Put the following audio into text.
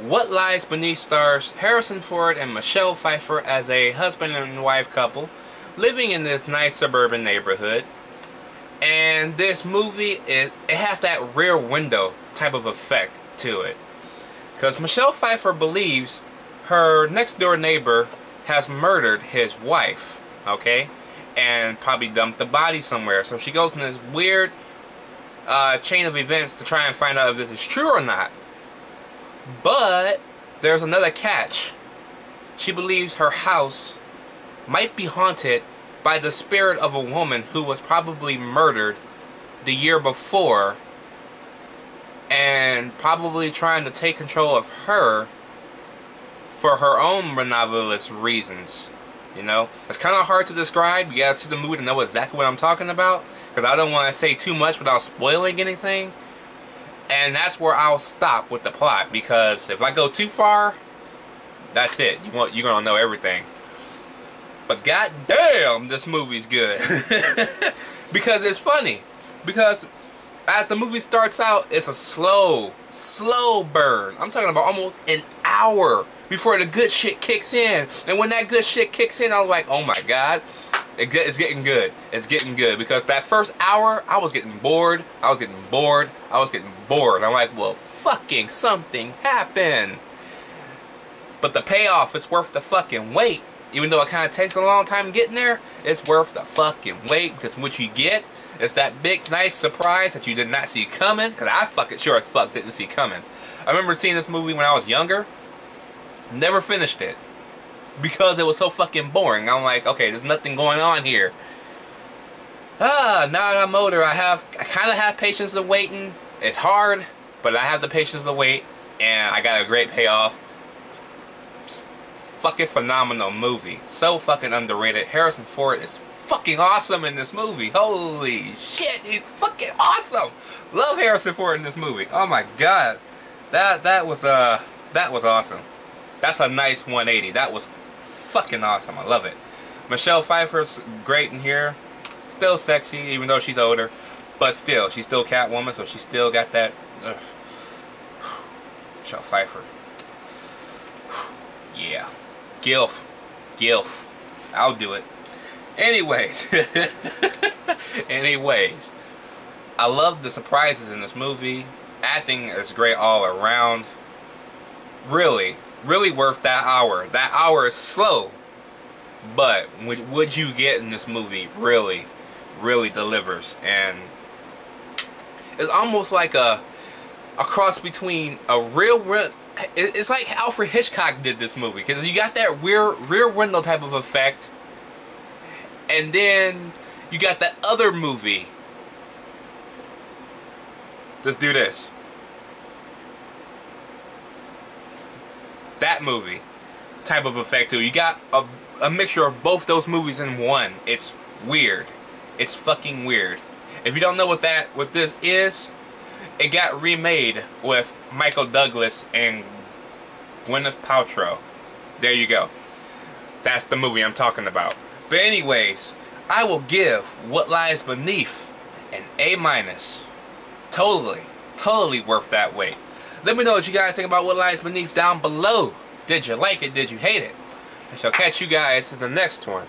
What Lies Beneath stars Harrison Ford and Michelle Pfeiffer as a husband and wife couple living in this nice suburban neighborhood. And this movie, it, it has that rear window type of effect to it. Because Michelle Pfeiffer believes her next door neighbor has murdered his wife, okay? And probably dumped the body somewhere. So she goes in this weird uh, chain of events to try and find out if this is true or not. But there's another catch. She believes her house might be haunted by the spirit of a woman who was probably murdered the year before and probably trying to take control of her for her own benevolent reasons. You know, it's kind of hard to describe. You gotta see the movie to know exactly what I'm talking about. Because I don't want to say too much without spoiling anything. And that's where I'll stop with the plot. Because if I go too far, that's it. You want, you're gonna know everything. But goddamn, this movie's good. because it's funny. Because as the movie starts out, it's a slow, slow burn. I'm talking about almost an hour before the good shit kicks in. And when that good shit kicks in, I was like, oh my god, it's getting good. It's getting good. Because that first hour, I was getting bored. I was getting bored. I was getting bored. I'm like, well, fucking something happened. But the payoff is worth the fucking wait. Even though it kind of takes a long time getting there, it's worth the fucking wait. Because what you get is that big, nice surprise that you did not see coming. Because I fucking sure as fuck didn't see coming. I remember seeing this movie when I was younger. Never finished it. Because it was so fucking boring. I'm like, okay, there's nothing going on here. Ah, now that I'm older, I have, I kind of have patience of waiting. It's hard, but I have the patience to wait. And I got a great payoff fucking phenomenal movie. So fucking underrated. Harrison Ford is fucking awesome in this movie. Holy shit, he's fucking awesome. Love Harrison Ford in this movie. Oh my god. That that was uh that was awesome. That's a nice 180. That was fucking awesome. I love it. Michelle Pfeiffer's great in here. Still sexy, even though she's older. But still, she's still Catwoman, so she still got that. Ugh. Michelle Pfeiffer. Yeah. Gilf. Gilf. I'll do it. Anyways. Anyways. I love the surprises in this movie. Acting is great all around. Really, really worth that hour. That hour is slow. But what you get in this movie really, really delivers. And it's almost like a, a cross between a real, it's like Alfred Hitchcock did this movie because you got that rear rear window type of effect, and then you got that other movie. Let's do this. Movie type of effect too. You got a, a mixture of both those movies in one. It's weird. It's fucking weird. If you don't know what that what this is, it got remade with Michael Douglas and Gwyneth Paltrow. There you go. That's the movie I'm talking about. But anyways, I will give What Lies Beneath an A minus. Totally, totally worth that wait. Let me know what you guys think about What Lies Beneath down below. Did you like it? Did you hate it? I shall catch you guys in the next one.